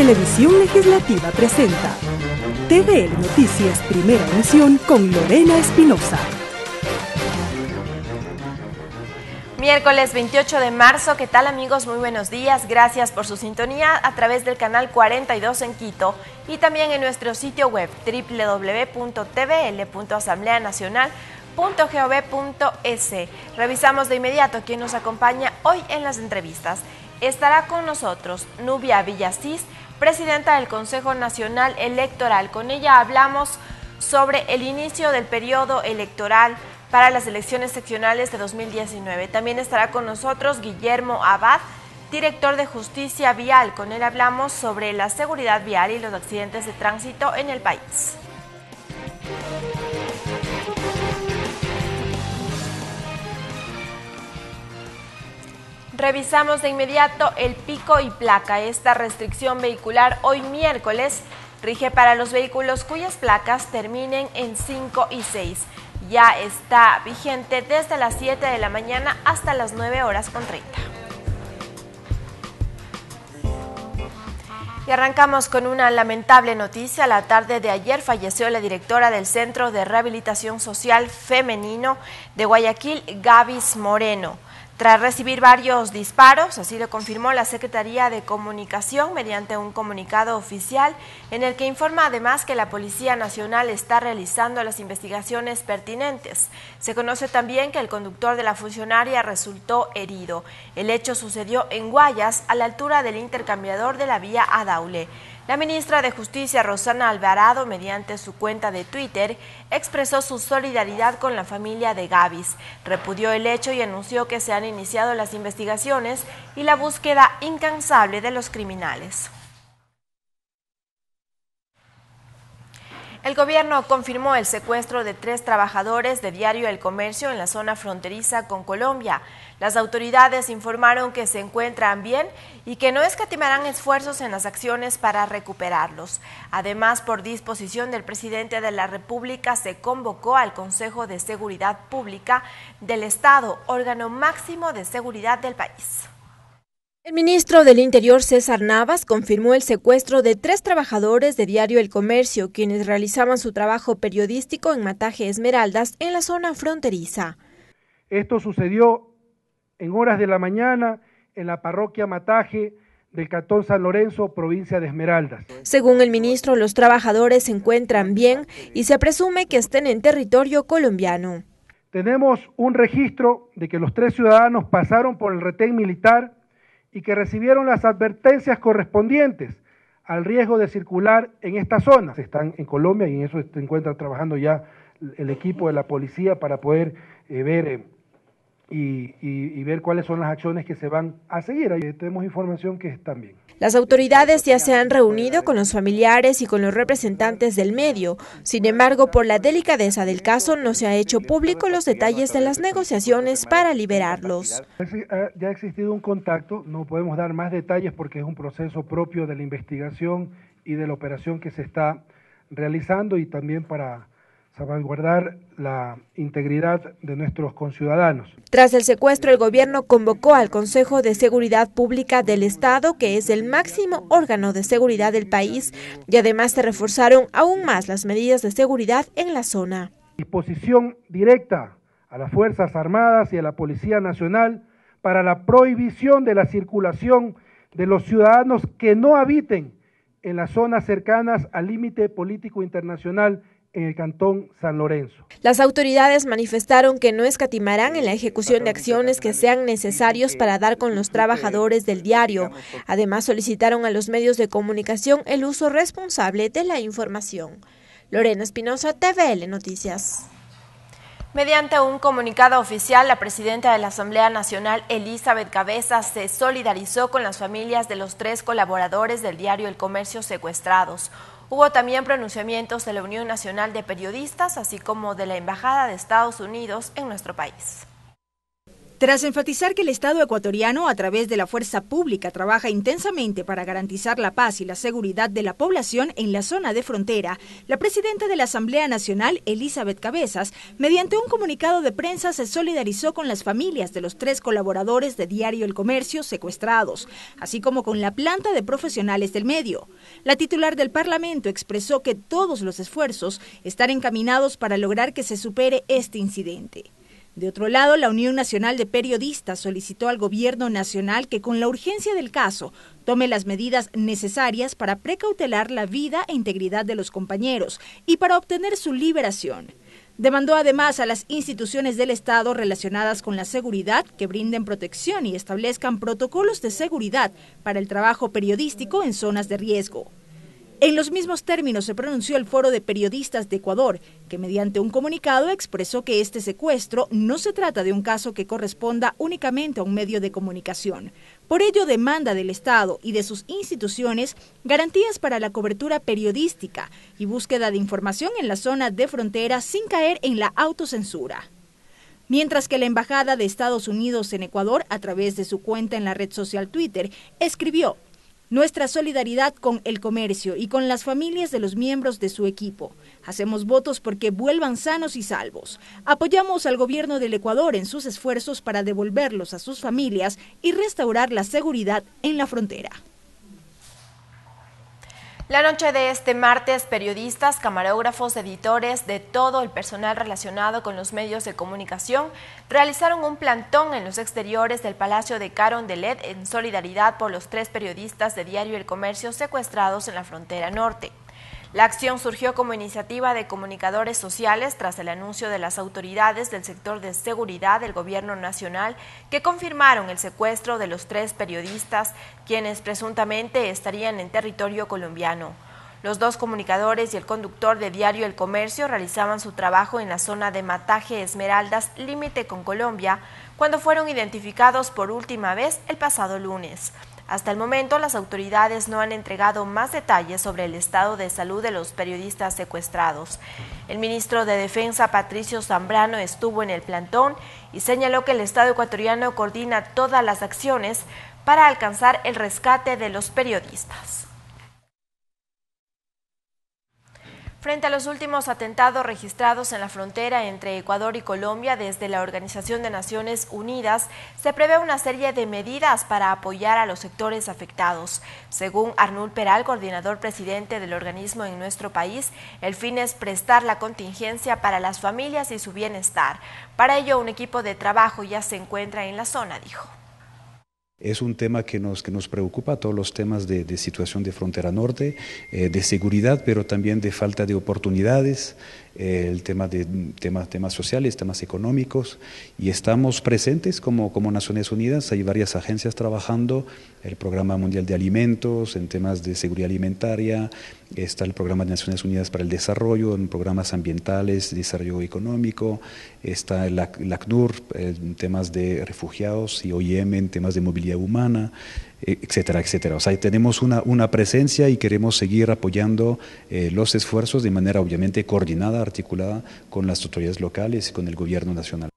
Televisión Legislativa presenta TVL Noticias Primera Emisión con Lorena Espinosa. Miércoles 28 de marzo, ¿qué tal amigos? Muy buenos días, gracias por su sintonía a través del canal 42 en Quito y también en nuestro sitio web www.tvl.asambleanacional.gov.es. Revisamos de inmediato quién nos acompaña hoy en las entrevistas. Estará con nosotros Nubia Villasís, presidenta del Consejo Nacional Electoral. Con ella hablamos sobre el inicio del periodo electoral para las elecciones seccionales de 2019. También estará con nosotros Guillermo Abad, director de Justicia Vial. Con él hablamos sobre la seguridad vial y los accidentes de tránsito en el país. Revisamos de inmediato el pico y placa. Esta restricción vehicular hoy miércoles rige para los vehículos cuyas placas terminen en 5 y 6. Ya está vigente desde las 7 de la mañana hasta las 9 horas con 30. Y arrancamos con una lamentable noticia. La tarde de ayer falleció la directora del Centro de Rehabilitación Social Femenino de Guayaquil, Gavis Moreno. Tras recibir varios disparos, así lo confirmó la Secretaría de Comunicación mediante un comunicado oficial en el que informa además que la Policía Nacional está realizando las investigaciones pertinentes. Se conoce también que el conductor de la funcionaria resultó herido. El hecho sucedió en Guayas, a la altura del intercambiador de la vía Adaule. La ministra de Justicia, Rosana Alvarado, mediante su cuenta de Twitter, expresó su solidaridad con la familia de Gavis, repudió el hecho y anunció que se han iniciado las investigaciones y la búsqueda incansable de los criminales. El gobierno confirmó el secuestro de tres trabajadores de Diario El Comercio en la zona fronteriza con Colombia. Las autoridades informaron que se encuentran bien y que no escatimarán esfuerzos en las acciones para recuperarlos. Además, por disposición del presidente de la República, se convocó al Consejo de Seguridad Pública del Estado, órgano máximo de seguridad del país. El ministro del Interior César Navas confirmó el secuestro de tres trabajadores de Diario El Comercio, quienes realizaban su trabajo periodístico en Mataje Esmeraldas, en la zona fronteriza. Esto sucedió en horas de la mañana en la parroquia Mataje del Cantón San Lorenzo, provincia de Esmeraldas. Según el ministro, los trabajadores se encuentran bien y se presume que estén en territorio colombiano. Tenemos un registro de que los tres ciudadanos pasaron por el retén militar y que recibieron las advertencias correspondientes al riesgo de circular en esta zona. Están en Colombia y en eso se encuentra trabajando ya el equipo de la policía para poder eh, ver eh, y, ver cuáles son las acciones que se van a seguir. Ahí tenemos información que están bien. Las autoridades ya se han reunido con los familiares y con los representantes del medio. Sin embargo, por la delicadeza del caso, no se ha hecho público los detalles de las negociaciones para liberarlos. Ya ha existido un contacto, no podemos dar más detalles porque es un proceso propio de la investigación y de la operación que se está realizando y también para salvaguardar la integridad de nuestros conciudadanos. Tras el secuestro, el gobierno convocó al Consejo de Seguridad Pública del Estado, que es el máximo órgano de seguridad del país, y además se reforzaron aún más las medidas de seguridad en la zona. Disposición directa a las Fuerzas Armadas y a la Policía Nacional para la prohibición de la circulación de los ciudadanos que no habiten en las zonas cercanas al límite político internacional en el cantón San Lorenzo. Las autoridades manifestaron que no escatimarán en la ejecución de acciones que sean necesarios para dar con los trabajadores del diario. Además, solicitaron a los medios de comunicación el uso responsable de la información. Lorena Espinosa, TVL Noticias. Mediante un comunicado oficial, la presidenta de la Asamblea Nacional, Elizabeth Cabeza, se solidarizó con las familias de los tres colaboradores del diario El Comercio secuestrados. Hubo también pronunciamientos de la Unión Nacional de Periodistas, así como de la Embajada de Estados Unidos en nuestro país. Tras enfatizar que el Estado ecuatoriano, a través de la fuerza pública, trabaja intensamente para garantizar la paz y la seguridad de la población en la zona de frontera, la presidenta de la Asamblea Nacional, Elizabeth Cabezas, mediante un comunicado de prensa se solidarizó con las familias de los tres colaboradores de Diario El Comercio secuestrados, así como con la planta de profesionales del medio. La titular del Parlamento expresó que todos los esfuerzos están encaminados para lograr que se supere este incidente. De otro lado, la Unión Nacional de Periodistas solicitó al Gobierno Nacional que con la urgencia del caso tome las medidas necesarias para precautelar la vida e integridad de los compañeros y para obtener su liberación. Demandó además a las instituciones del Estado relacionadas con la seguridad que brinden protección y establezcan protocolos de seguridad para el trabajo periodístico en zonas de riesgo. En los mismos términos se pronunció el Foro de Periodistas de Ecuador, que mediante un comunicado expresó que este secuestro no se trata de un caso que corresponda únicamente a un medio de comunicación. Por ello demanda del Estado y de sus instituciones garantías para la cobertura periodística y búsqueda de información en la zona de frontera sin caer en la autocensura. Mientras que la Embajada de Estados Unidos en Ecuador, a través de su cuenta en la red social Twitter, escribió nuestra solidaridad con el comercio y con las familias de los miembros de su equipo. Hacemos votos porque vuelvan sanos y salvos. Apoyamos al gobierno del Ecuador en sus esfuerzos para devolverlos a sus familias y restaurar la seguridad en la frontera. La noche de este martes, periodistas, camarógrafos, editores, de todo el personal relacionado con los medios de comunicación realizaron un plantón en los exteriores del Palacio de Carondelet en solidaridad por los tres periodistas de Diario El Comercio secuestrados en la frontera norte. La acción surgió como iniciativa de comunicadores sociales tras el anuncio de las autoridades del sector de seguridad del gobierno nacional que confirmaron el secuestro de los tres periodistas quienes presuntamente estarían en territorio colombiano. Los dos comunicadores y el conductor de Diario El Comercio realizaban su trabajo en la zona de Mataje Esmeraldas, límite con Colombia, cuando fueron identificados por última vez el pasado lunes. Hasta el momento, las autoridades no han entregado más detalles sobre el estado de salud de los periodistas secuestrados. El ministro de Defensa, Patricio Zambrano, estuvo en el plantón y señaló que el Estado ecuatoriano coordina todas las acciones para alcanzar el rescate de los periodistas. Frente a los últimos atentados registrados en la frontera entre Ecuador y Colombia desde la Organización de Naciones Unidas, se prevé una serie de medidas para apoyar a los sectores afectados. Según Arnul Peral, coordinador presidente del organismo en nuestro país, el fin es prestar la contingencia para las familias y su bienestar. Para ello, un equipo de trabajo ya se encuentra en la zona, dijo. Es un tema que nos, que nos preocupa, todos los temas de, situación de frontera norte, eh, de seguridad, pero también de falta de oportunidades, el tema de temas, temas sociales, temas económicos, y estamos presentes como, como Naciones Unidas, hay varias agencias trabajando, el Programa Mundial de Alimentos, en temas de seguridad alimentaria, está el Programa de Naciones Unidas para el Desarrollo, en programas ambientales, desarrollo económico, está el, ACNUR, en temas de refugiados, y OIM en temas de movilidad humana, etcétera, etcétera. O sea, tenemos una, una presencia y queremos seguir apoyando eh, los esfuerzos de manera obviamente coordinada, articulada con las autoridades locales y con el gobierno nacional.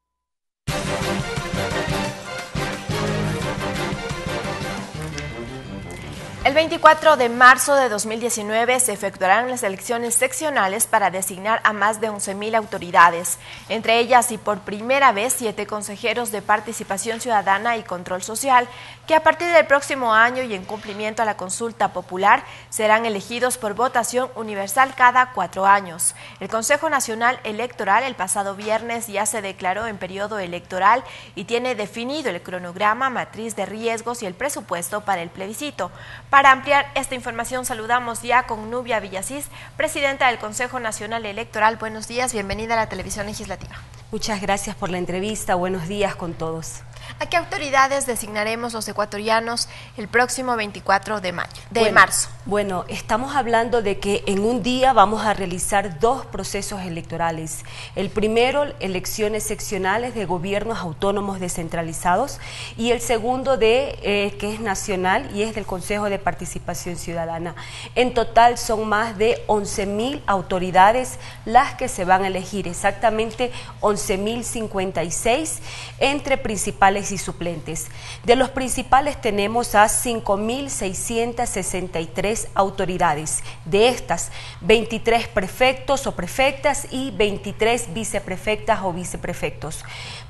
El 24 de marzo de 2019 se efectuarán las elecciones seccionales para designar a más de 11.000 autoridades, entre ellas y por primera vez siete consejeros de participación ciudadana y control social, que a partir del próximo año y en cumplimiento a la consulta popular serán elegidos por votación universal cada cuatro años. El Consejo Nacional Electoral el pasado viernes ya se declaró en periodo electoral y tiene definido el cronograma, matriz de riesgos y el presupuesto para el plebiscito. Para ampliar esta información saludamos ya con Nubia Villasís, presidenta del Consejo Nacional Electoral. Buenos días, bienvenida a la televisión legislativa. Muchas gracias por la entrevista, buenos días con todos. ¿A qué autoridades designaremos los ecuatorianos el próximo 24 de, mayo, de marzo? Bueno, estamos hablando de que en un día vamos a realizar dos procesos electorales. El primero, elecciones seccionales de gobiernos autónomos descentralizados y el segundo de eh, que es nacional y es del Consejo de Participación Ciudadana. En total son más de 11.000 autoridades las que se van a elegir, exactamente 11.056 entre principales y suplentes. De los principales tenemos a 5.663 autoridades. De estas, 23 prefectos o prefectas y 23 viceprefectas o viceprefectos.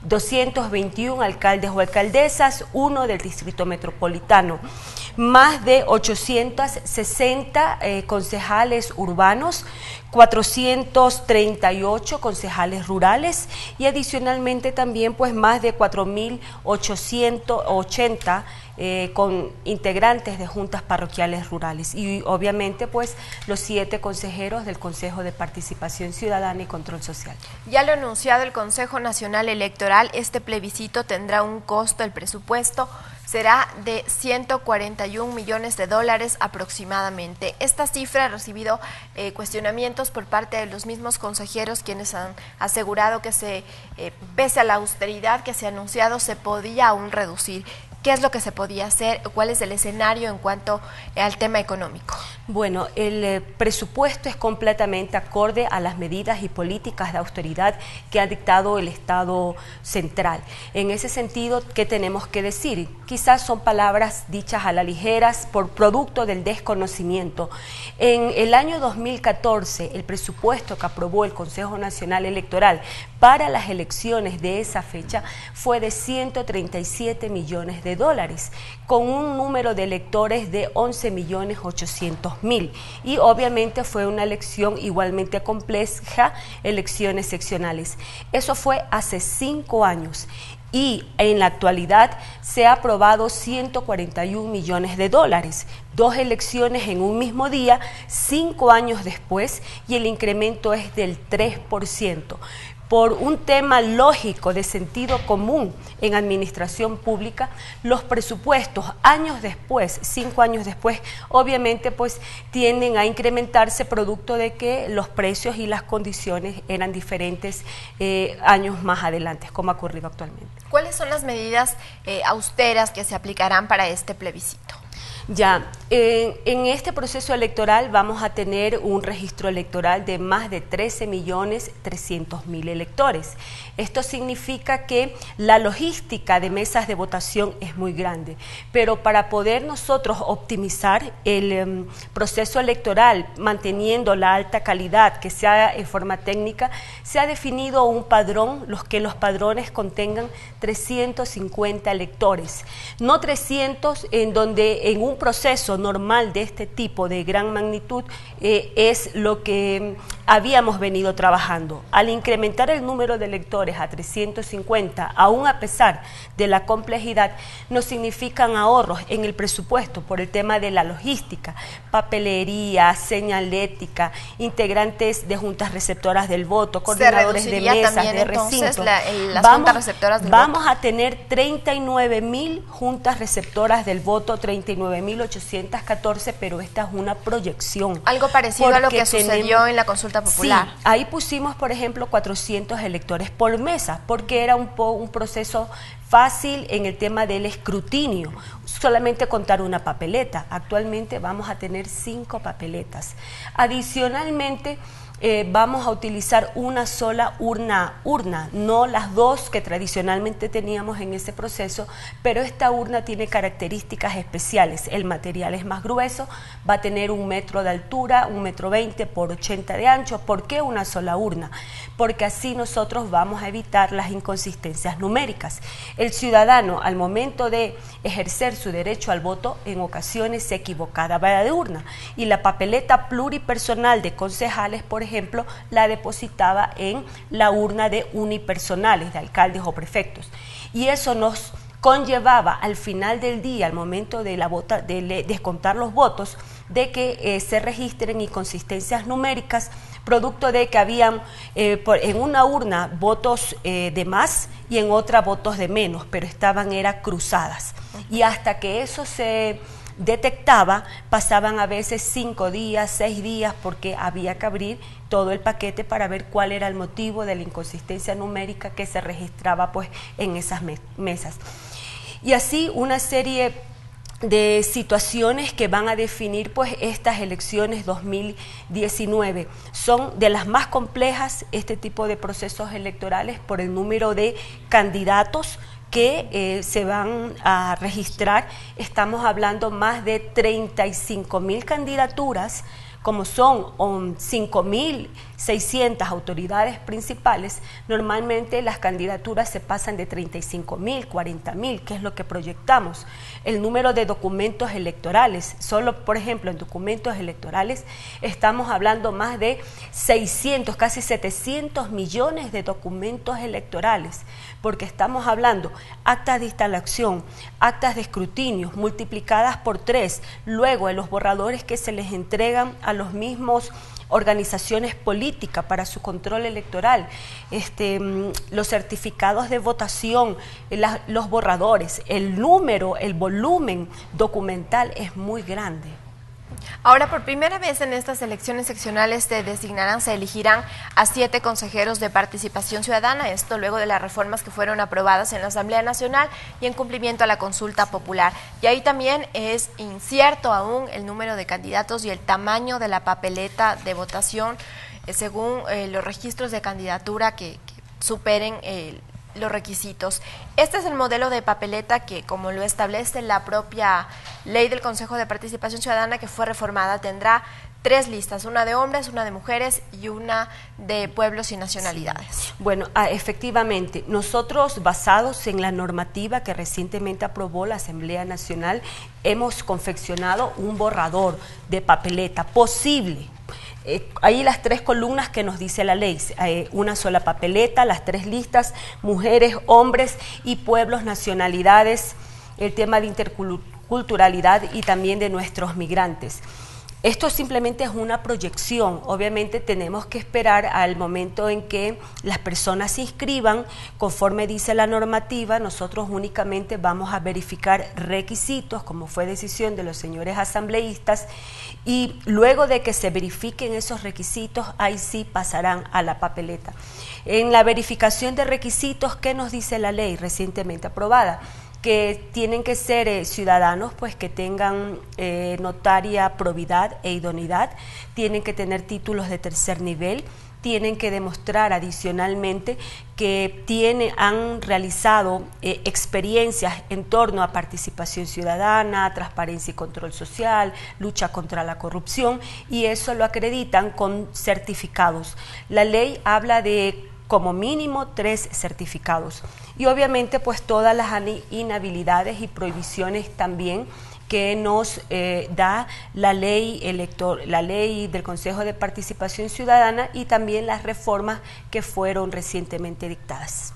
221 alcaldes o alcaldesas, uno del Distrito Metropolitano más de 860 eh, concejales urbanos, 438 concejales rurales y adicionalmente también pues más de 4.880 eh, con integrantes de juntas parroquiales rurales y obviamente pues los siete consejeros del Consejo de Participación Ciudadana y Control Social. Ya lo ha anunciado el Consejo Nacional Electoral, este plebiscito tendrá un costo, el presupuesto será de 141 millones de dólares aproximadamente. Esta cifra ha recibido eh, cuestionamientos por parte de los mismos consejeros quienes han asegurado que se, eh, pese a la austeridad que se ha anunciado, se podía aún reducir qué es lo que se podía hacer, cuál es el escenario en cuanto al tema económico. Bueno, el eh, presupuesto es completamente acorde a las medidas y políticas de austeridad que ha dictado el Estado central. En ese sentido, ¿qué tenemos que decir? Quizás son palabras dichas a la ligeras por producto del desconocimiento. En el año 2014, el presupuesto que aprobó el Consejo Nacional Electoral para las elecciones de esa fecha fue de 137 millones de dólares, con un número de electores de 11 millones 800 Y obviamente fue una elección igualmente compleja, elecciones seccionales. Eso fue hace cinco años. Y en la actualidad se ha aprobado 141 millones de dólares, dos elecciones en un mismo día, cinco años después, y el incremento es del 3% por un tema lógico de sentido común en administración pública, los presupuestos años después, cinco años después, obviamente pues tienden a incrementarse producto de que los precios y las condiciones eran diferentes eh, años más adelante, como ha ocurrido actualmente. ¿Cuáles son las medidas eh, austeras que se aplicarán para este plebiscito? Ya, en este proceso electoral vamos a tener un registro electoral de más de 13 millones 300 mil electores. Esto significa que la logística de mesas de votación es muy grande, pero para poder nosotros optimizar el em, proceso electoral manteniendo la alta calidad que sea en forma técnica, se ha definido un padrón, los que los padrones contengan 350 electores, no 300 en donde en un proceso normal de este tipo de gran magnitud eh, es lo que habíamos venido trabajando. Al incrementar el número de electores a 350, aún a pesar de la complejidad, nos significan ahorros en el presupuesto por el tema de la logística, papelería, señalética, integrantes de juntas receptoras del voto, coordinadores de mesas, de recintos. vamos, receptoras vamos a tener 39 mil juntas receptoras del voto, 39 mil 814, pero esta es una proyección. Algo parecido a lo que sucedió en la consulta popular. Sí, ahí pusimos, por ejemplo, 400 electores por mesa, porque era un, un proceso fácil en el tema del escrutinio, solamente contar una papeleta. Actualmente vamos a tener cinco papeletas. Adicionalmente, eh, vamos a utilizar una sola urna, urna, no las dos que tradicionalmente teníamos en ese proceso, pero esta urna tiene características especiales. El material es más grueso, va a tener un metro de altura, un metro veinte por 80 de ancho. ¿Por qué una sola urna? Porque así nosotros vamos a evitar las inconsistencias numéricas. El ciudadano, al momento de ejercer su derecho al voto, en ocasiones se equivocaba de urna y la papeleta pluripersonal de concejales, por ejemplo, la depositaba en la urna de unipersonales, de alcaldes o prefectos. Y eso nos conllevaba al final del día, al momento de, la vota, de descontar los votos, de que eh, se registren inconsistencias numéricas, producto de que habían eh, en una urna votos eh, de más y en otra votos de menos, pero estaban era cruzadas. Y hasta que eso se detectaba, pasaban a veces cinco días, seis días, porque había que abrir todo el paquete para ver cuál era el motivo de la inconsistencia numérica que se registraba pues en esas mesas. Y así una serie de situaciones que van a definir pues estas elecciones 2019. Son de las más complejas este tipo de procesos electorales por el número de candidatos que eh, se van a registrar. Estamos hablando más de 35 mil candidaturas como son 5.600 autoridades principales, normalmente las candidaturas se pasan de 35.000, 40.000, que es lo que proyectamos. El número de documentos electorales, solo por ejemplo en documentos electorales estamos hablando más de 600, casi 700 millones de documentos electorales, porque estamos hablando actas de instalación, actas de escrutinio multiplicadas por tres, luego en los borradores que se les entregan a los mismos organizaciones políticas para su control electoral, este, mm, los certificados de votación, los borradores, el número, el volumen documental es muy grande. Ahora, por primera vez en estas elecciones seccionales se designarán, se elegirán a siete consejeros de participación ciudadana, esto luego de las reformas que fueron aprobadas en la Asamblea Nacional y en cumplimiento a la consulta popular. Y ahí también es incierto aún el número de candidatos y el tamaño de la papeleta de votación eh, según eh, los registros de candidatura que, que superen el los requisitos. Este es el modelo de papeleta que, como lo establece la propia ley del Consejo de Participación Ciudadana que fue reformada, tendrá tres listas, una de hombres, una de mujeres y una de pueblos y nacionalidades. Bueno, ah, efectivamente, nosotros basados en la normativa que recientemente aprobó la Asamblea Nacional, hemos confeccionado un borrador de papeleta posible eh, ahí las tres columnas que nos dice la ley, eh, una sola papeleta, las tres listas, mujeres, hombres y pueblos, nacionalidades, el tema de interculturalidad y también de nuestros migrantes. Esto simplemente es una proyección. Obviamente tenemos que esperar al momento en que las personas se inscriban, conforme dice la normativa, nosotros únicamente vamos a verificar requisitos, como fue decisión de los señores asambleístas, y luego de que se verifiquen esos requisitos, ahí sí pasarán a la papeleta. En la verificación de requisitos, ¿qué nos dice la ley recientemente aprobada? Que tienen que ser eh, ciudadanos pues que tengan eh, notaria probidad e idoneidad, tienen que tener títulos de tercer nivel, tienen que demostrar adicionalmente que han realizado eh, experiencias en torno a participación ciudadana, transparencia y control social, lucha contra la corrupción y eso lo acreditan con certificados. La ley habla de como mínimo tres certificados y obviamente pues todas las inhabilidades y prohibiciones también que nos eh, da la ley elector, la ley del Consejo de Participación Ciudadana y también las reformas que fueron recientemente dictadas.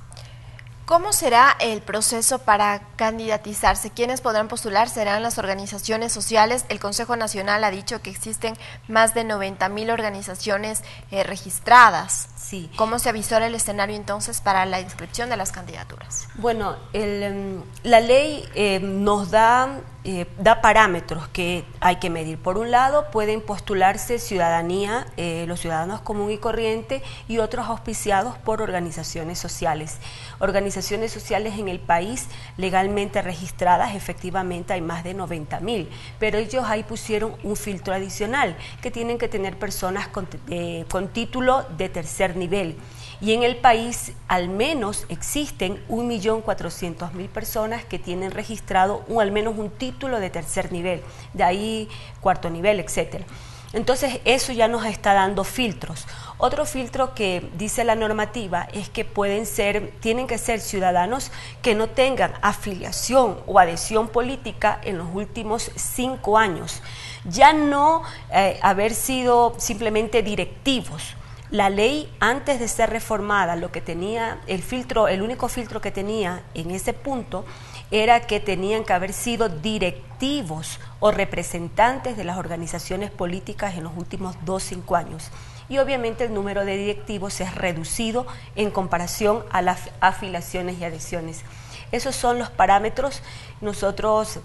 ¿Cómo será el proceso para candidatizarse? ¿Quiénes podrán postular? ¿Serán las organizaciones sociales? El Consejo Nacional ha dicho que existen más de 90 mil organizaciones eh, registradas. Sí. ¿Cómo se avisora el escenario entonces para la inscripción de las candidaturas? Bueno, em, la ley em, nos da, eh, da parámetros que hay que medir. Por un lado, pueden postularse ciudadanía, eh, los ciudadanos común y corriente, y otros auspiciados por organizaciones sociales. Organizaciones sociales en el país legalmente registradas, efectivamente hay más de 90 mil, pero ellos ahí pusieron un filtro adicional, que tienen que tener personas con, eh, con título de tercer nivel. Y en el país al menos existen 1.400.000 personas que tienen registrado un, al menos un título de tercer nivel, de ahí cuarto nivel, etcétera. Entonces eso ya nos está dando filtros. Otro filtro que dice la normativa es que pueden ser, tienen que ser ciudadanos que no tengan afiliación o adhesión política en los últimos cinco años. Ya no eh, haber sido simplemente directivos la ley antes de ser reformada, lo que tenía el filtro, el único filtro que tenía en ese punto era que tenían que haber sido directivos o representantes de las organizaciones políticas en los últimos dos cinco años. Y obviamente el número de directivos es reducido en comparación a las afiliaciones y adhesiones. Esos son los parámetros. Nosotros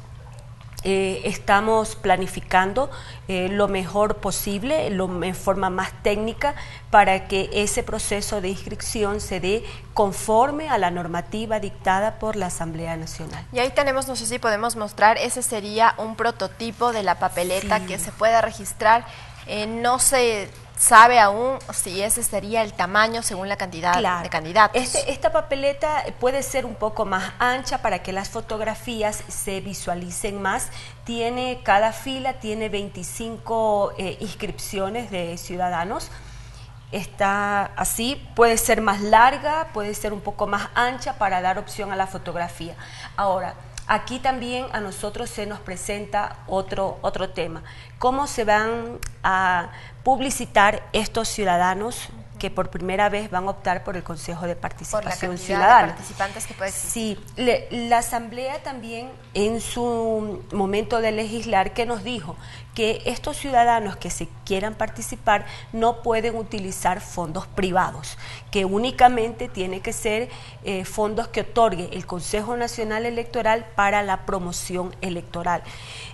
eh, estamos planificando eh, lo mejor posible, lo, en forma más técnica, para que ese proceso de inscripción se dé conforme a la normativa dictada por la Asamblea Nacional. Y ahí tenemos, no sé si podemos mostrar, ese sería un prototipo de la papeleta que se pueda registrar. Eh, no se sabe aún si ese sería el tamaño según la cantidad de candidatos. Este, esta papeleta puede ser un poco más ancha para que las fotografías se visualicen más. Tiene cada fila tiene 25 eh, inscripciones de ciudadanos está así, puede ser más larga, puede ser un poco más ancha para dar opción a la fotografía. Ahora, aquí también a nosotros se nos presenta otro, otro tema. ¿Cómo se van a publicitar estos ciudadanos que por primera vez van a optar por el Consejo de Participación Ciudadana. De participantes que puede Sí, la Asamblea también en su momento de legislar que nos dijo que estos ciudadanos que se quieran participar no pueden utilizar fondos privados, que únicamente tiene que ser eh, fondos que otorgue el Consejo Nacional Electoral para la promoción electoral.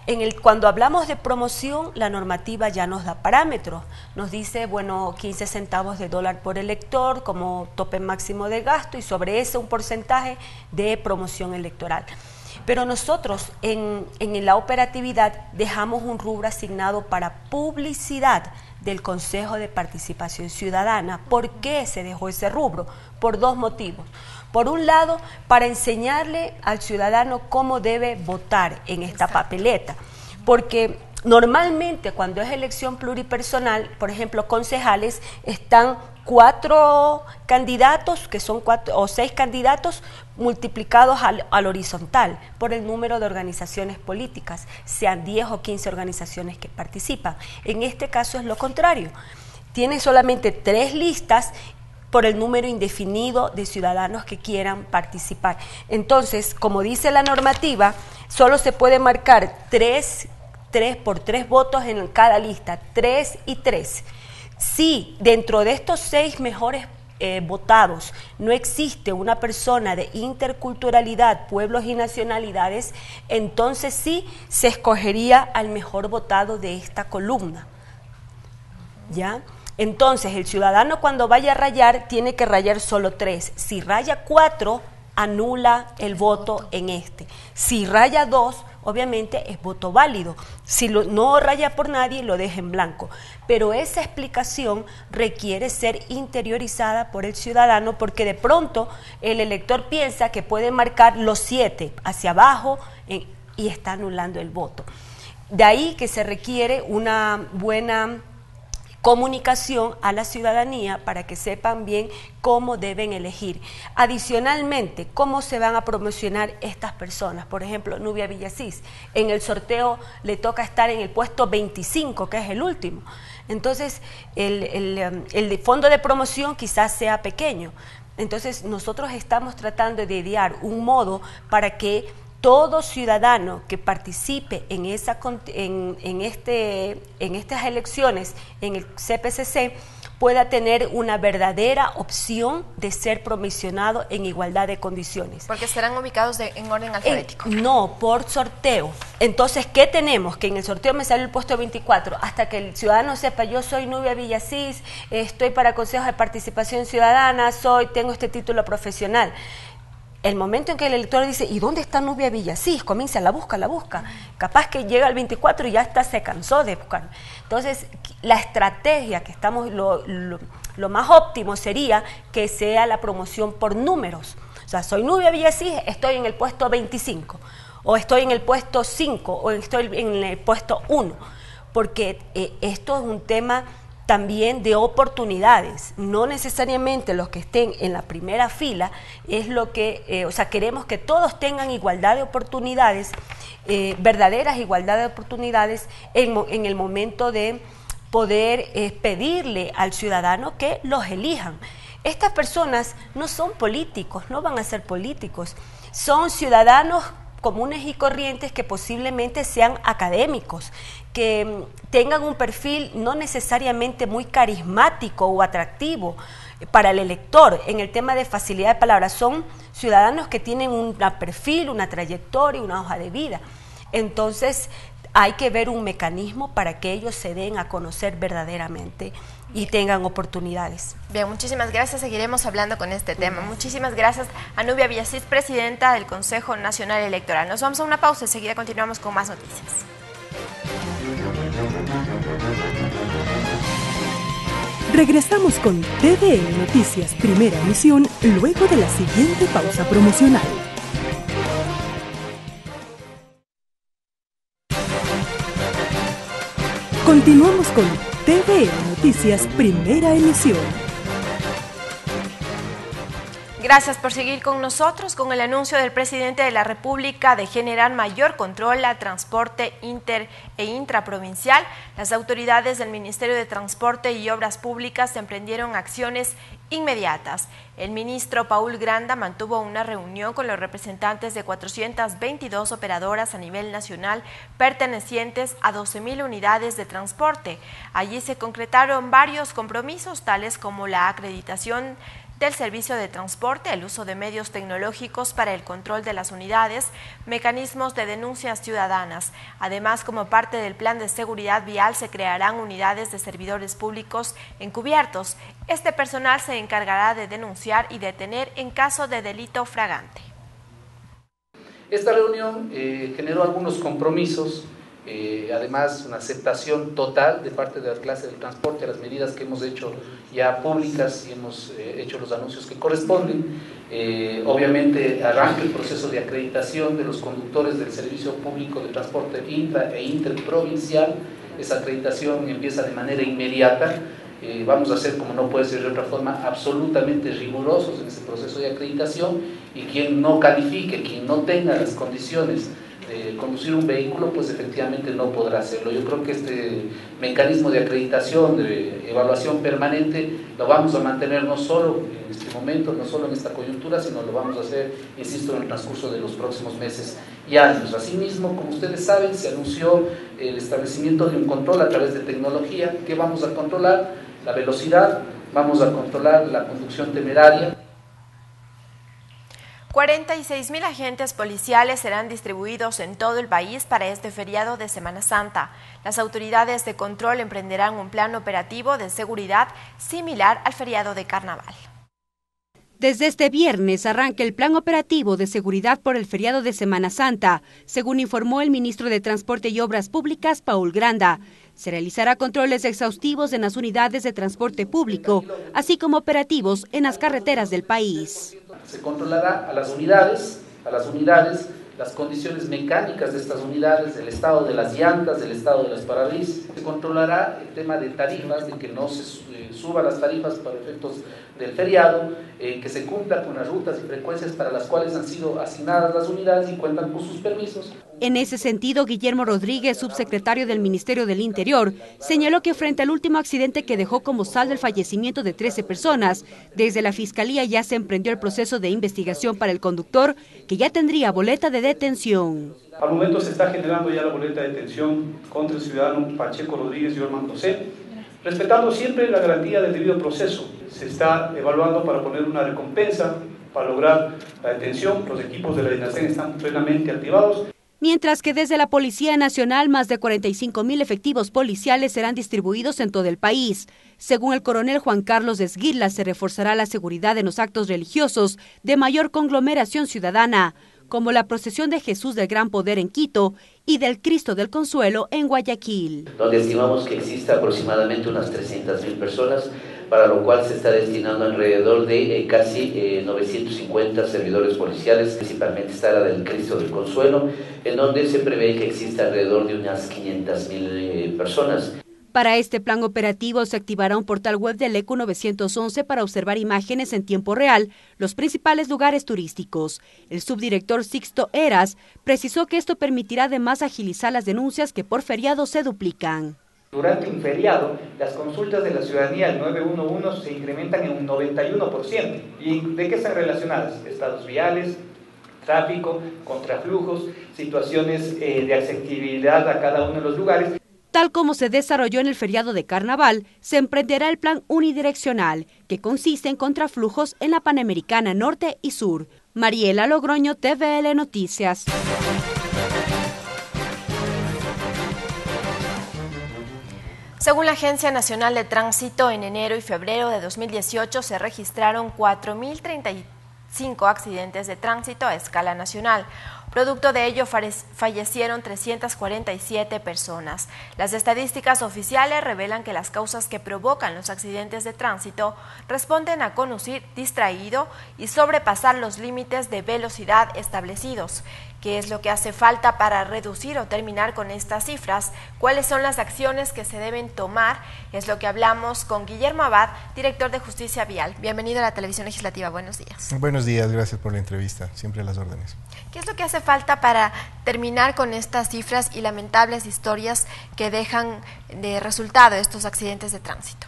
En el, cuando hablamos de promoción, la normativa ya nos da parámetros. Nos dice, bueno, 15 centavos de dólar por elector como tope máximo de gasto y sobre ese un porcentaje de promoción electoral. Pero nosotros en, en la operatividad dejamos un rubro asignado para publicidad del Consejo de Participación Ciudadana. ¿Por qué se dejó ese rubro? Por dos motivos. Por un lado, para enseñarle al ciudadano cómo debe votar en esta papeleta, porque normalmente cuando es elección pluripersonal, por ejemplo, concejales, están cuatro candidatos, que son cuatro o seis candidatos multiplicados al, horizontal por el número de organizaciones políticas, sean 10 o 15 organizaciones que participan. En este caso es lo contrario. Tiene solamente tres listas por el número indefinido de ciudadanos que quieran participar. Entonces, como dice la normativa, solo se puede marcar tres, tres por tres votos en cada lista, tres y tres. Si dentro de estos seis mejores eh, votados no existe una persona de interculturalidad, pueblos y nacionalidades, entonces sí se escogería al mejor votado de esta columna. ¿Ya? Entonces, el ciudadano cuando vaya a rayar tiene que rayar solo tres. Si raya cuatro, anula el voto en este. Si raya dos, obviamente es voto válido. Si no raya por nadie, lo deja en blanco. Pero esa explicación requiere ser interiorizada por el ciudadano porque de pronto el elector piensa que puede marcar los siete hacia abajo y está anulando el voto. De ahí que se requiere una buena comunicación a la ciudadanía para que sepan bien cómo deben elegir. Adicionalmente, cómo se van a promocionar estas personas. Por ejemplo, Nubia Villasís, en el sorteo le toca estar en el puesto 25, que es el último. Entonces, el, el, el fondo de promoción quizás sea pequeño. Entonces, nosotros estamos tratando de idear un modo para que todo ciudadano que participe en, esa, en, este, en estas elecciones en el CPCC pueda tener una verdadera opción de ser promisionado en igualdad de condiciones. Porque serán ubicados en orden alfabético. no, por sorteo. Entonces, ¿qué tenemos? Que en el sorteo me sale el puesto 24. Hasta que el ciudadano sepa, yo soy Nubia Villasís, estoy para consejos de participación ciudadana, soy, tengo este título profesional el momento en que el elector dice, ¿y dónde está Nubia Sí, Comienza, la busca, la busca. Capaz que llega al 24 y ya está, se cansó de buscar. Entonces, la estrategia que estamos, lo, lo, más óptimo sería que sea la promoción por números. O sea, soy Nubia Villasís, estoy en el puesto 25, o estoy en el puesto 5, o estoy en el puesto 1, porque eh, esto es un tema también de oportunidades. No necesariamente los que estén en la primera fila es lo que, eh, o sea, queremos que todos tengan igualdad de oportunidades, eh, verdaderas igualdad de oportunidades en, el momento de poder eh, pedirle al ciudadano que los elijan. Estas personas no son políticos, no van a ser políticos, son ciudadanos comunes y corrientes que posiblemente sean académicos, que mm, tengan un perfil no necesariamente muy carismático o atractivo para el elector en el tema de facilidad de palabras. Son ciudadanos que tienen un perfil, una trayectoria, una hoja de vida. Entonces, hay que ver un mecanismo para que ellos se den a conocer verdaderamente y tengan oportunidades. Bien, muchísimas gracias. Seguiremos hablando con este tema. Muchísimas gracias a Nubia Villasís, presidenta del Consejo Nacional Electoral. Nos vamos a una pausa y enseguida continuamos con más noticias. Regresamos con TVN Noticias Primera Emisión luego de la siguiente pausa promocional. Continuamos con TVN Noticias Primera Emisión. Gracias por seguir con nosotros con el anuncio del presidente de la República de generar mayor control al transporte inter e intraprovincial. Las autoridades del Ministerio de Transporte y Obras Públicas emprendieron acciones inmediatas. El ministro Paul Granda mantuvo una reunión con los representantes de 422 operadoras a nivel nacional pertenecientes a 12.000 unidades de transporte. Allí se concretaron varios compromisos tales como la acreditación del servicio de transporte, el uso de medios tecnológicos para el control de las unidades, mecanismos de denuncias ciudadanas. Además, como parte del plan de seguridad vial, se crearán unidades de servidores públicos encubiertos. Este personal se encargará de denunciar y detener en caso de delito fragante. Esta reunión eh, generó algunos compromisos eh, además una aceptación total de parte de la clase del transporte a las medidas que hemos hecho ya públicas y hemos eh, hecho los anuncios que corresponden. Eh, obviamente arranca el proceso de acreditación de los conductores del Servicio Público de Transporte intra e interprovincial. Esa acreditación empieza de manera inmediata. vamos a ser, como no puede ser de otra forma, absolutamente rigurosos en ese proceso de acreditación y quien no califique, quien no tenga las condiciones conducir un vehículo, pues efectivamente no podrá hacerlo. Yo creo que este mecanismo de acreditación, de evaluación permanente, lo vamos a mantener no solo en este momento, no solo en esta coyuntura, sino lo vamos a hacer, insisto, en el transcurso de los próximos meses y años. Asimismo, como ustedes saben, se anunció el establecimiento de un control a través de tecnología. que vamos a controlar? La velocidad, vamos a controlar la conducción temeraria, 46 mil agentes policiales serán distribuidos en todo el país para este feriado de Semana Santa. Las autoridades de control emprenderán un plan operativo de seguridad similar al feriado de Carnaval. Desde este viernes arranca el plan operativo de seguridad por el feriado de Semana Santa, según informó el ministro de Transporte y Obras Públicas, Paul Granda. Se realizará controles exhaustivos en las unidades de transporte público, así como operativos en las carreteras del país. Se controlará a las unidades, a las unidades, las condiciones mecánicas de estas unidades, el estado de las llantas, el estado de las parabrisas. Se controlará el tema de tarifas, de que no se eh, suban las tarifas para efectos del feriado, eh, que se cumpla con las rutas y frecuencias para las cuales han sido asignadas las unidades y cuentan con sus permisos. En ese sentido, Guillermo Rodríguez, subsecretario del Ministerio del Interior, señaló que frente al último accidente que dejó como saldo el fallecimiento de 13 personas, desde la Fiscalía ya se emprendió el proceso de investigación para el conductor, que ya tendría boleta de detención. Al momento se está generando ya la boleta de detención contra el ciudadano Pacheco Rodríguez y Orman José, respetando siempre la garantía del debido proceso. Se está evaluando para poner una recompensa para lograr la detención. Los equipos de la dinastía están plenamente activados mientras que desde la Policía Nacional más de 45 mil efectivos policiales serán distribuidos en todo el país. Según el coronel Juan Carlos Esguirla, se reforzará la seguridad en los actos religiosos de mayor conglomeración ciudadana, como la procesión de Jesús del Gran Poder en Quito y del Cristo del Consuelo en Guayaquil. Donde estimamos que existe aproximadamente unas 300 mil personas para lo cual se está destinando alrededor de eh, casi 950 eh, servidores policiales, principalmente está la del Cristo del Consuelo, en donde se prevé que exista alrededor de unas 500 mil eh, personas. Para este plan operativo se activará un portal web del ECU 911 para observar imágenes en tiempo real los principales lugares turísticos. El subdirector Sixto Eras precisó que esto permitirá además agilizar las denuncias que por feriado se duplican. Durante un feriado, las consultas de la ciudadanía al 911 se incrementan en un 91%. ¿Y de qué están relacionadas? Estados viales, tráfico, contraflujos, situaciones eh, de accesibilidad a cada uno de los lugares. Tal como se desarrolló en el feriado de Carnaval, se emprenderá el plan unidireccional, que consiste en contraflujos en la Panamericana Norte y Sur. Mariela Logroño, TVL Noticias. Según la Agencia Nacional de Tránsito, en enero y febrero de 2018 se registraron 4.035 accidentes de tránsito a escala nacional, Producto de ello fallecieron 347 personas. Las estadísticas oficiales revelan que las causas que provocan los accidentes de tránsito responden a conducir distraído y sobrepasar los límites de velocidad establecidos qué es lo que hace falta para reducir o terminar con estas cifras, cuáles son las acciones que se deben tomar, es lo que hablamos con Guillermo Abad, director de Justicia Vial. Bienvenido a la Televisión Legislativa, buenos días. Buenos días, gracias por la entrevista, siempre a las órdenes. ¿Qué es lo que hace falta para terminar con estas cifras y lamentables historias que dejan de resultado estos accidentes de tránsito?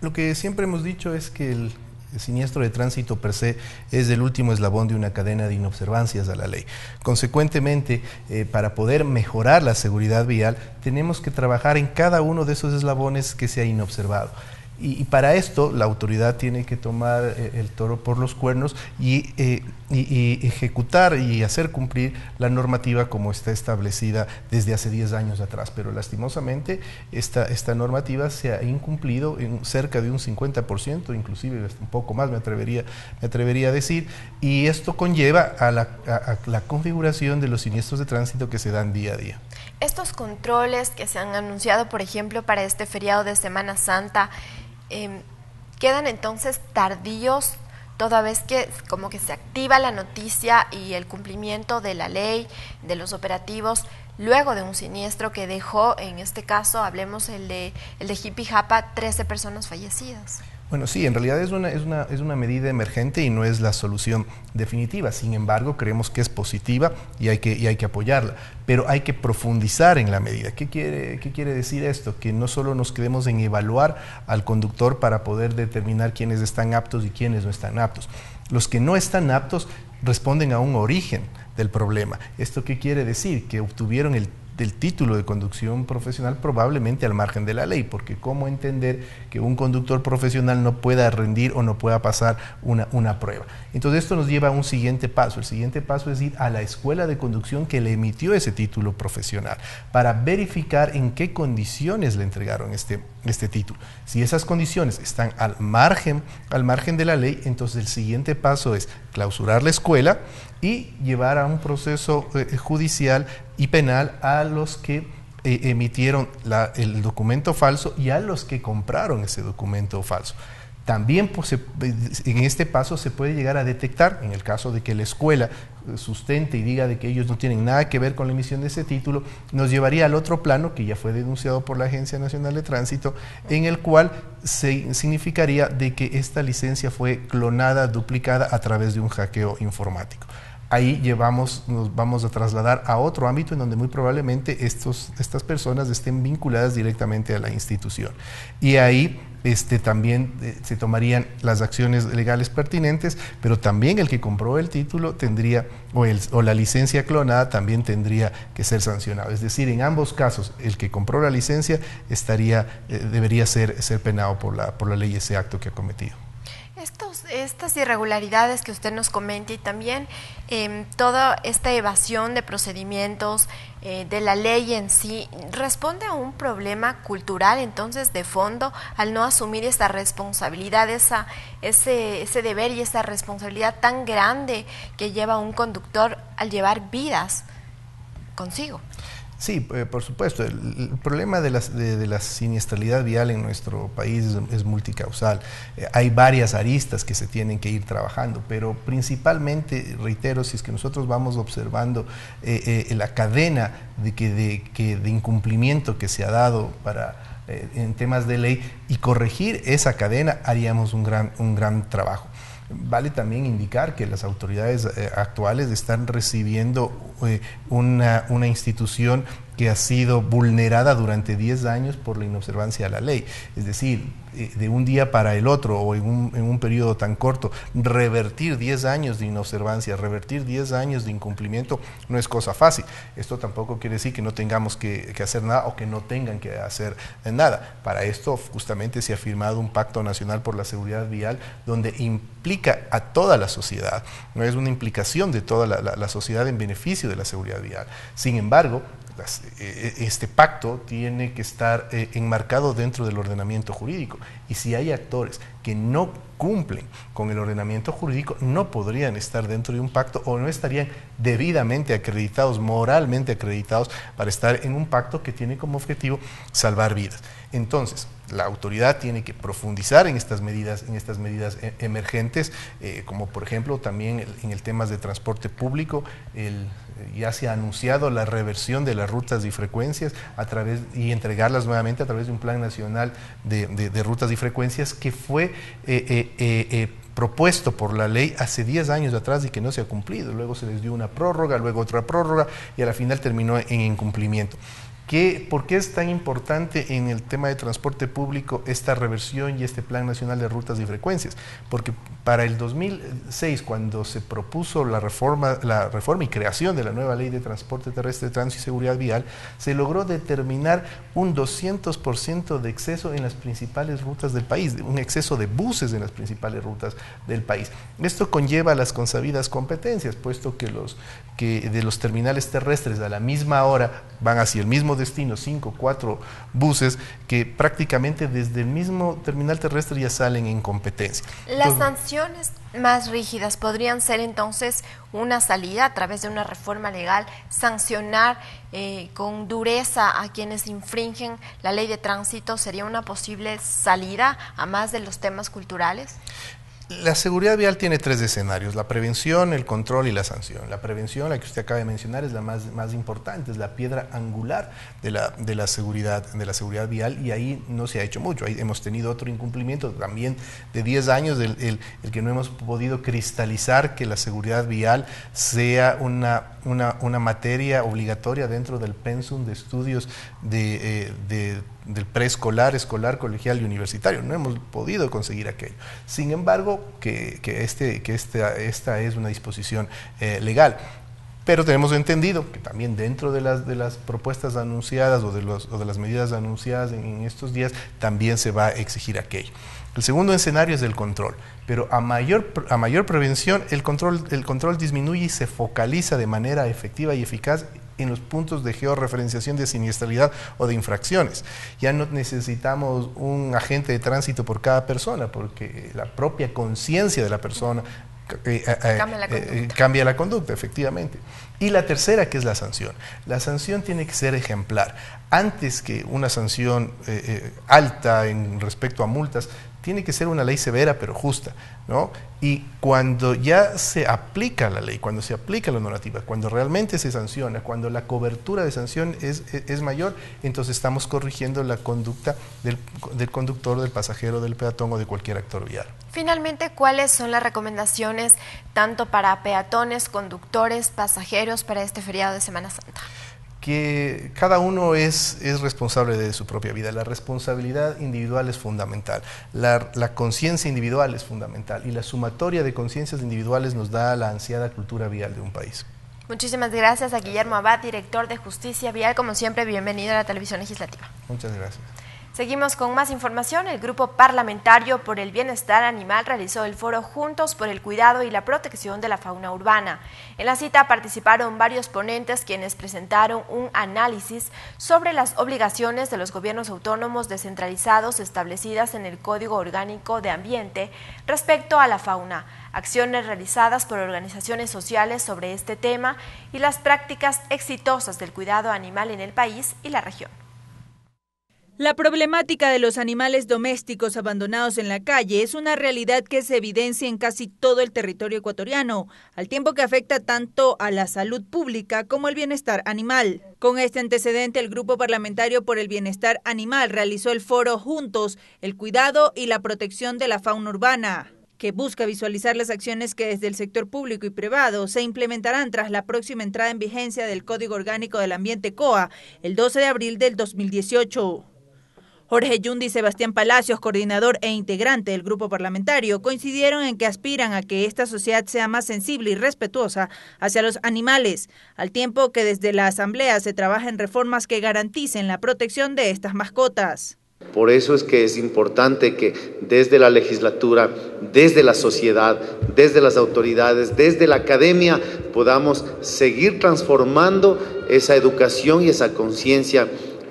Lo que siempre hemos dicho es que el siniestro de tránsito per se es el último eslabón de una cadena de inobservancias a la ley. Consecuentemente, eh, para poder mejorar la seguridad vial, tenemos que trabajar en cada uno de esos eslabones que se ha inobservado. Y, para esto la autoridad tiene que tomar eh, el toro por los cuernos eh, y, ejecutar y hacer cumplir la normativa como está establecida desde hace 10 años atrás. Pero lastimosamente esta, esta normativa se ha incumplido en cerca de un 50%, inclusive un poco más me atrevería, me atrevería a decir, y esto conlleva a la, a la configuración de los siniestros de tránsito que se dan día a día. Estos controles que se han anunciado, por ejemplo, para este feriado de Semana Santa, Em, quedan entonces tardíos toda vez que como que se activa la noticia y el cumplimiento de la ley, de los operativos, luego de un siniestro que dejó, en este caso, hablemos el de, el de Hippie Japa, 13 personas fallecidas. Bueno, sí, en realidad es una, es, una, es una medida emergente y no es la solución definitiva. Sin embargo, creemos que es positiva y hay que, y hay que apoyarla. Pero hay que profundizar en la medida. ¿Qué quiere, ¿Qué quiere decir esto? Que no solo nos quedemos en evaluar al conductor para poder determinar quiénes están aptos y quiénes no están aptos. Los que no están aptos responden a un origen del problema. ¿Esto qué quiere decir? Que obtuvieron el del título de conducción profesional probablemente al margen de la ley, porque cómo entender que un conductor profesional no pueda rendir o no pueda pasar una, una prueba. Entonces esto nos lleva a un siguiente paso. El siguiente paso es ir a la escuela de conducción que le emitió ese título profesional para verificar en qué condiciones le entregaron este, este título. Si esas condiciones están al margen, al margen de la ley, entonces el siguiente paso es clausurar la escuela y llevar a un proceso eh, judicial y penal a los que eh, emitieron el documento falso y a los que compraron ese documento falso. También pues, en este paso se puede llegar a detectar, en el caso de que la escuela sustente y diga de que ellos no tienen nada que ver con la emisión de ese título, nos llevaría al otro plano que ya fue denunciado por la Agencia Nacional de Tránsito, en el cual se, significaría de que esta licencia fue clonada, duplicada a través de un hackeo informático ahí llevamos, nos vamos a trasladar a otro ámbito en donde muy probablemente estos, estas personas estén vinculadas directamente a la institución. Y ahí este, también eh, se tomarían las acciones legales pertinentes, pero también el que compró el título tendría, o, el, o la licencia clonada también tendría que ser sancionado. Es decir, en ambos casos, el que compró la licencia estaría, eh, debería ser, ser penado por la, por la ley ese acto que ha cometido. Estos, estas irregularidades que usted nos comenta y también em, toda esta evasión de procedimientos, eh, de la ley en sí, responde a un problema cultural entonces de fondo al no asumir esta responsabilidad, esa, ese, ese deber y esa responsabilidad tan grande que lleva un conductor al llevar vidas consigo. Sí, eh, por supuesto. El, problema de, de, la siniestralidad vial en nuestro país es, multicausal. Eh, hay varias aristas que se tienen que ir trabajando, pero principalmente, reitero, si es que nosotros vamos observando eh, la cadena de, que, de, que, de incumplimiento que se ha dado para en temas de ley y corregir esa cadena, haríamos un gran, un gran trabajo. Vale también indicar que las autoridades eh, actuales están recibiendo eh, una, una institución que ha sido vulnerada durante 10 años por la inobservancia de la ley. Es decir, eh, de un día para el otro o en un, en un periodo tan corto, revertir 10 años de inobservancia, revertir 10 años de incumplimiento no es cosa fácil. Esto tampoco quiere decir que no tengamos que, que hacer nada o que no tengan que hacer nada. Para esto justamente se ha firmado un pacto nacional por la seguridad vial donde implica a toda la sociedad, no es una implicación de toda la, la sociedad en beneficio de la seguridad vial. Sin embargo, este pacto tiene que estar enmarcado dentro del ordenamiento jurídico. Y si hay actores que no cumplen con el ordenamiento jurídico no podrían estar dentro de un pacto o no estarían debidamente acreditados, moralmente acreditados para estar en un pacto que tiene como objetivo salvar vidas. Entonces, la autoridad tiene que profundizar en estas medidas, en estas medidas emergentes, eh, como por ejemplo también en el tema de transporte público, ya se ha anunciado la reversión de las rutas y frecuencias a través y entregarlas nuevamente a través de un plan nacional de, rutas y frecuencias que fue eh, eh, propuesto por la ley hace 10 años atrás y que no se ha cumplido. Luego se les dio una prórroga, luego otra prórroga y a la final terminó en incumplimiento. ¿Por qué es tan importante en el tema de transporte público esta reversión y este Plan Nacional de Rutas y Frecuencias? Porque para el 2006, cuando se propuso la reforma, la reforma y creación de la nueva Ley de Transporte Terrestre, Tránsito y Seguridad Vial, se logró determinar un 200% de exceso en las principales rutas del país, un exceso de buses en las principales rutas del país. Esto conlleva las consabidas competencias, puesto que, los, que de los terminales terrestres a la misma hora van hacia el mismo destino, cinco, cuatro buses que prácticamente desde el mismo terminal terrestre ya salen en competencia. Las sanciones más rígidas podrían ser entonces una salida a través de una reforma legal, sancionar eh, con dureza a quienes infringen la ley de tránsito, sería una posible salida a más de los temas culturales? La seguridad vial tiene tres escenarios, la prevención, el control y la sanción. La prevención, la que usted acaba de mencionar, es la más, más importante, es la piedra angular de la, de, la seguridad, de la seguridad vial y ahí no se ha hecho mucho. Ahí hemos tenido otro incumplimiento también de 10 años, el, el, que no hemos podido cristalizar que la seguridad vial sea una, una, una materia obligatoria dentro del pensum de estudios de, eh, de del preescolar, escolar, colegial y universitario. No hemos podido conseguir aquello. Sin embargo, que, este, que esta, esta es una disposición eh, legal. Pero tenemos entendido que también dentro de las, de las propuestas anunciadas o de, los, o de las medidas anunciadas en, estos días, también se va a exigir aquello. El segundo escenario es el control, pero a mayor, a mayor prevención el control, el control disminuye y se focaliza de manera efectiva y eficaz en los puntos de georreferenciación de siniestralidad o de infracciones. Ya no necesitamos un agente de tránsito por cada persona, porque la propia conciencia de la persona eh, eh, eh, cambia, la conducta, efectivamente. Y la tercera, que es la sanción. La sanción tiene que ser ejemplar. Antes que una sanción alta en respecto a multas, tiene que ser una ley severa pero justa, ¿no? Y cuando ya se aplica la ley, cuando se aplica la normativa, cuando realmente se sanciona, cuando la cobertura de sanción es, es mayor, entonces estamos corrigiendo la conducta del, del, conductor, del pasajero, del peatón o de cualquier actor vial. Finalmente, ¿cuáles son las recomendaciones tanto para peatones, conductores, pasajeros para este feriado de Semana Santa? Que cada uno es, es, responsable de su propia vida. La responsabilidad individual es fundamental, la, la conciencia individual es fundamental y la sumatoria de conciencias individuales nos da la ansiada cultura vial de un país. Muchísimas gracias a Guillermo Abad, director de Justicia Vial. Como siempre, bienvenido a la televisión legislativa. Muchas gracias. Seguimos con más información. El Grupo Parlamentario por el Bienestar Animal realizó el foro Juntos por el Cuidado y la Protección de la Fauna Urbana. En la cita participaron varios ponentes quienes presentaron un análisis sobre las obligaciones de los gobiernos autónomos descentralizados establecidas en el Código Orgánico de Ambiente respecto a la fauna, acciones realizadas por organizaciones sociales sobre este tema y las prácticas exitosas del cuidado animal en el país y la región. La problemática de los animales domésticos abandonados en la calle es una realidad que se evidencia en casi todo el territorio ecuatoriano, al tiempo que afecta tanto a la salud pública como al bienestar animal. Con este antecedente, el Grupo Parlamentario por el Bienestar Animal realizó el foro Juntos, el cuidado y la protección de la fauna urbana que busca visualizar las acciones que desde el sector público y privado se implementarán tras la próxima entrada en vigencia del Código Orgánico del Ambiente COA el 12 de abril del 2018. Jorge Yundi y Sebastián Palacios, coordinador e integrante del grupo parlamentario, coincidieron en que aspiran a que esta sociedad sea más sensible y respetuosa hacia los animales, al tiempo que desde la Asamblea se trabaja en reformas que garanticen la protección de estas mascotas. Por eso es que es importante que desde la legislatura, desde la sociedad, desde las autoridades, desde la academia, podamos seguir transformando esa educación y esa conciencia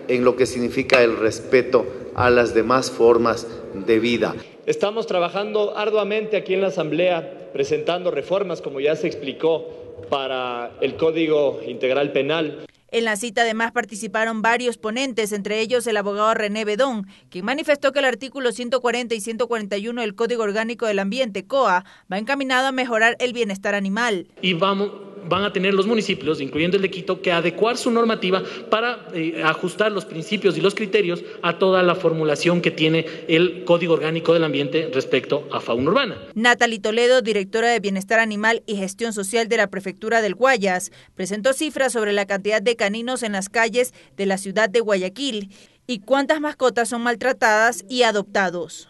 en lo que significa el respeto a las demás formas de vida. Estamos trabajando arduamente aquí en la Asamblea, presentando reformas, como ya se explicó, para el Código Integral Penal. En la cita además participaron varios ponentes, entre ellos el abogado René Bedón, quien manifestó que el artículo 140 y 141 del Código Orgánico del Ambiente, COA, va encaminado a mejorar el bienestar animal. Y vamos, van a tener los municipios, incluyendo el de Quito, que adecuar su normativa para eh, ajustar los principios y los criterios a toda la formulación que tiene el Código Orgánico del Ambiente respecto a fauna urbana. Natalie Toledo, directora de Bienestar Animal y Gestión Social de la Prefectura del Guayas, presentó cifras sobre la cantidad de caninos en las calles de la ciudad de Guayaquil y cuántas mascotas son maltratadas y adoptados.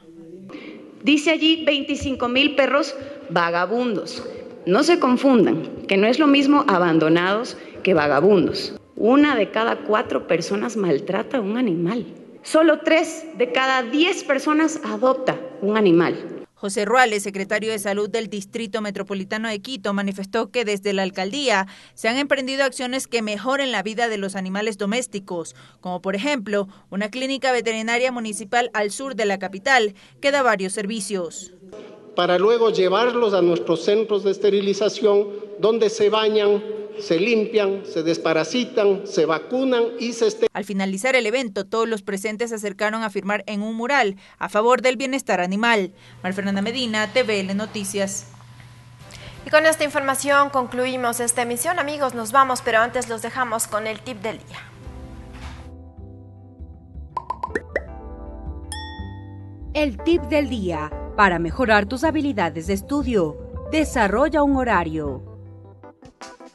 Dice allí 25 mil perros vagabundos. No se confundan, que no es lo mismo abandonados que vagabundos. Una de cada cuatro personas maltrata a un animal. Solo tres de cada diez personas adopta un animal. José Ruales, secretario de Salud del Distrito Metropolitano de Quito, manifestó que desde la alcaldía se han emprendido acciones que mejoren la vida de los animales domésticos, como por ejemplo una clínica veterinaria municipal al sur de la capital que da varios servicios para luego llevarlos a nuestros centros de esterilización donde se bañan, se limpian, se desparasitan, se vacunan y se Al finalizar el evento, todos los presentes se acercaron a firmar en un mural a favor del bienestar animal. Mar Fernanda Medina, TVL Noticias. Y con esta información concluimos esta emisión. Amigos, nos vamos, pero antes los dejamos con el tip del día. El tip del día para mejorar tus habilidades de estudio, desarrolla un horario.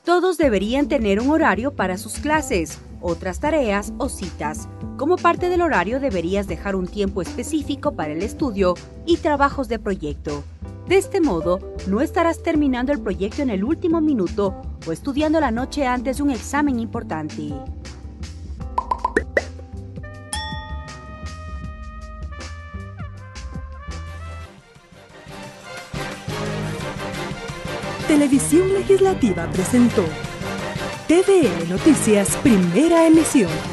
Todos deberían tener un horario para sus clases, otras tareas o citas. Como parte del horario deberías dejar un tiempo específico para el estudio y trabajos de proyecto. De este modo, no estarás terminando el proyecto en el último minuto o estudiando la noche antes de un examen importante. Televisión Legislativa presentó TVN Noticias Primera Emisión.